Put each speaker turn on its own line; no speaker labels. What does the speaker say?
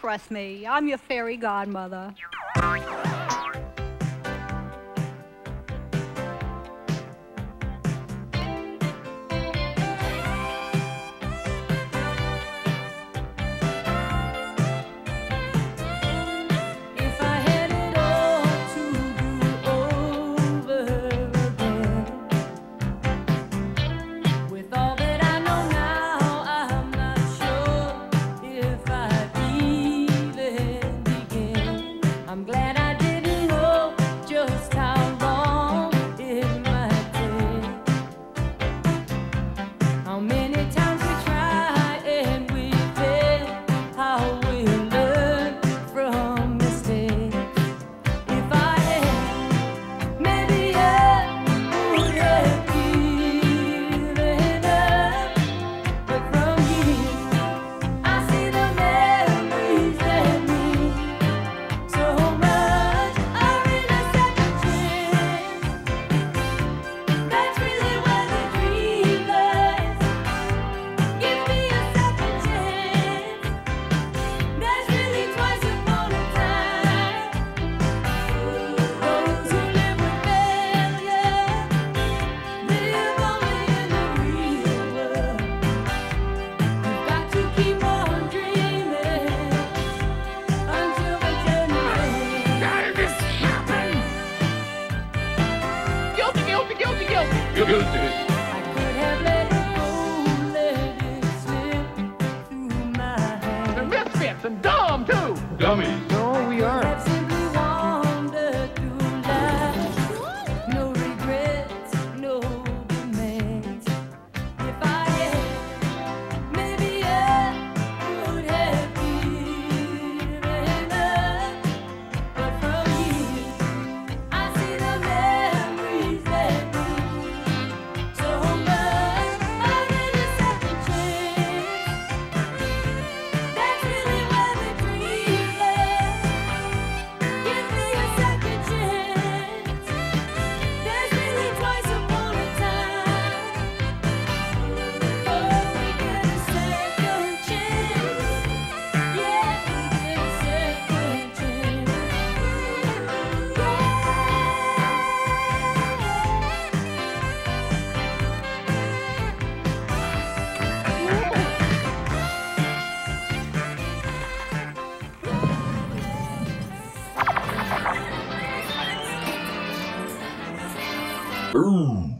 trust me. I'm your fairy godmother.
They're
Misfits and dumb too.
Dummies. Ooh.